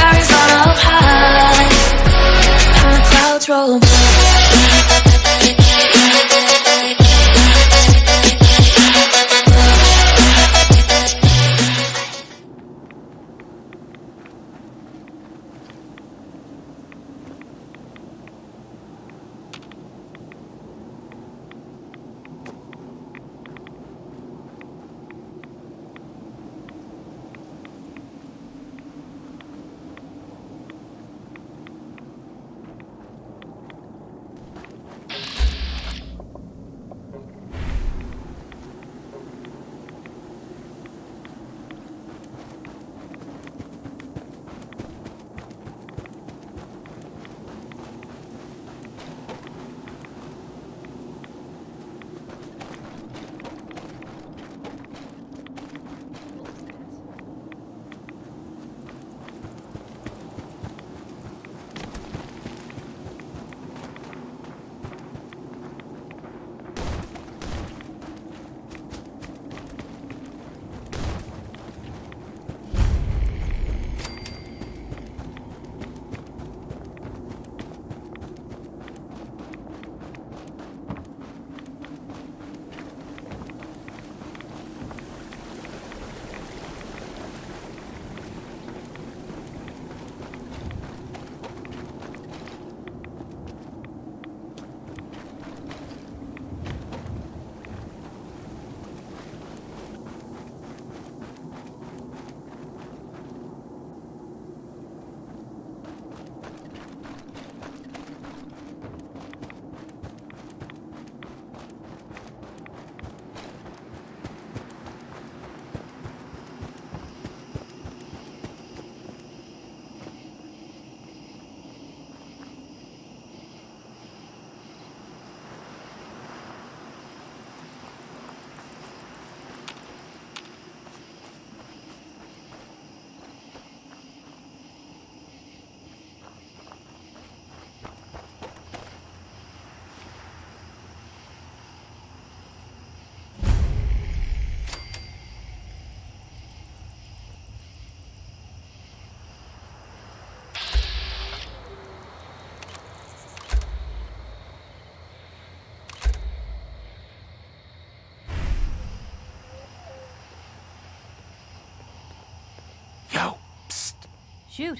carries Shoot.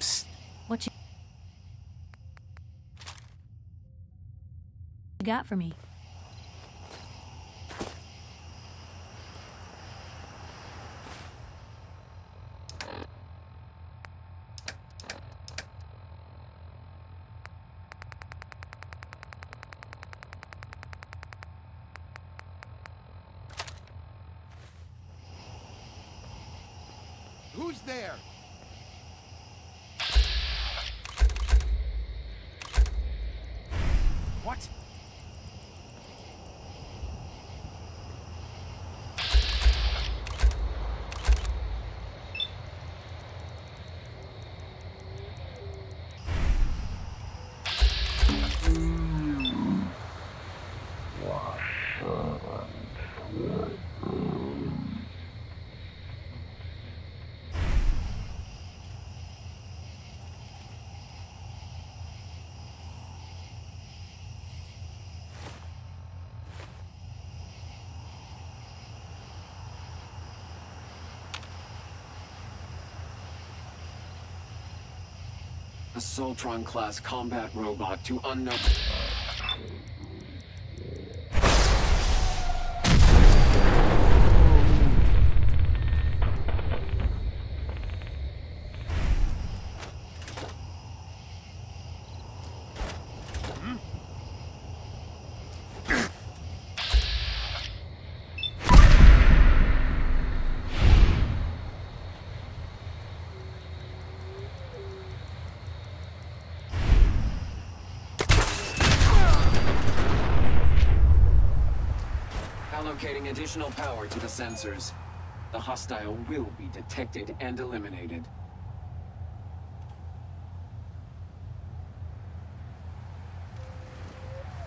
Psst. What you got for me? Who's there? What? Assaultron-class combat robot to unknown... Allocating additional power to the sensors. The hostile will be detected and eliminated.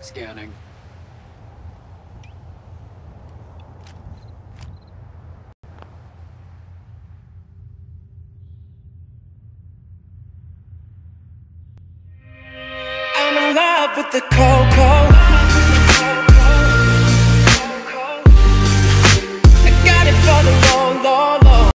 Scanning. I'm in love with the cocoa